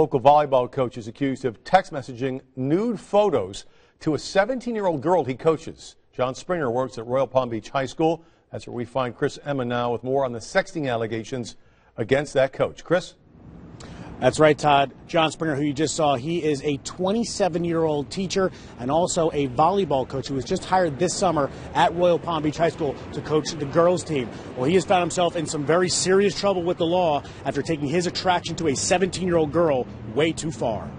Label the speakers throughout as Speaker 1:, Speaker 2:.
Speaker 1: Local volleyball coach is accused of text messaging nude photos to a 17 year old girl he coaches. John Springer works at Royal Palm Beach High School. That's where we find Chris Emma now with more on the sexting allegations against that coach. Chris?
Speaker 2: That's right, Todd. John Springer, who you just saw, he is a 27 year old teacher and also a volleyball coach who was just hired this summer at Royal Palm Beach High School to coach the girls' team. Well, he has found himself in some very serious trouble with the law after taking his attraction to a 17 year old girl way too far.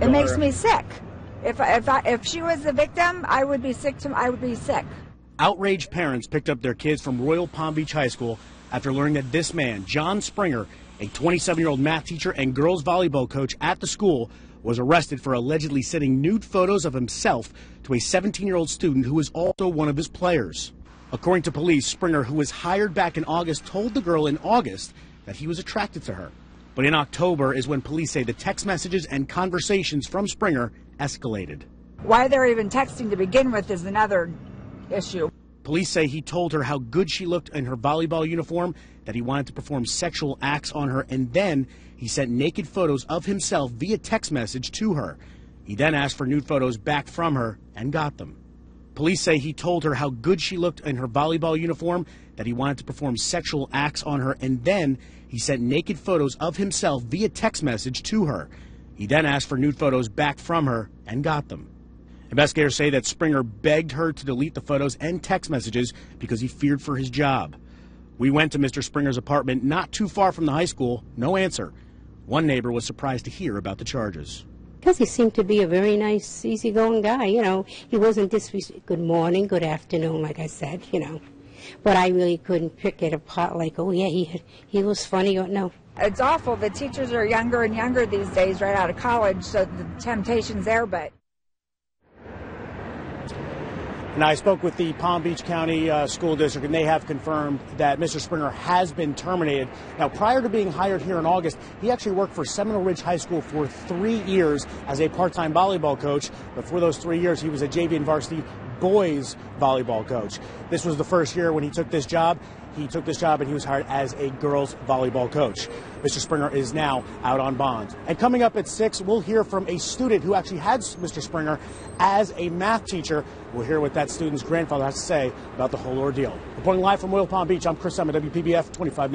Speaker 3: It makes me sick. If, if, I, if she was the victim, I would be sick. To, I would be sick.
Speaker 2: Outraged parents picked up their kids from Royal Palm Beach High School after learning that this man, John Springer, a 27 year old math teacher and girls volleyball coach at the school, was arrested for allegedly sending nude photos of himself to a 17 year old student who was also one of his players. According to police, Springer, who was hired back in August, told the girl in August that he was attracted to her. But in October is when police say the text messages and conversations from Springer escalated.
Speaker 3: Why they're even texting to begin with is another issue.
Speaker 2: Police say he told her how good she looked in her volleyball uniform, that he wanted to perform sexual acts on her, and then he sent naked photos of himself via text message to her. He then asked for nude photos back from her and got them. Police say he told her how good she looked in her volleyball uniform, that he wanted to perform sexual acts on her, and then he sent naked photos of himself via text message to her. He then asked for nude photos back from her and got them. Investigators say that Springer begged her to delete the photos and text messages because he feared for his job. We went to Mr. Springer's apartment not too far from the high school. No answer. One neighbor was surprised to hear about the charges.
Speaker 4: Because he seemed to be a very nice, easygoing guy. You know, he wasn't disrespectful. Good morning, good afternoon, like I said, you know. But I really couldn't pick it apart like, oh, yeah, he, he was funny or no.
Speaker 3: It's awful. The teachers are younger and younger these days, right out of college, so the temptation's there, but.
Speaker 2: And I spoke with the Palm Beach County uh, School District, and they have confirmed that Mr. Springer has been terminated. Now, prior to being hired here in August, he actually worked for Seminole Ridge High School for three years as a part time volleyball coach. But for those three years, he was a JV and varsity boys volleyball coach. This was the first year when he took this job. He took this job and he was hired as a girls volleyball coach. Mr. Springer is now out on bond. And coming up at 6, we'll hear from a student who actually had Mr. Springer as a math teacher. We'll hear what that student's grandfather has to say about the whole ordeal. Reporting live from Royal Palm Beach, I'm Chris Emma, WPBF 25 News.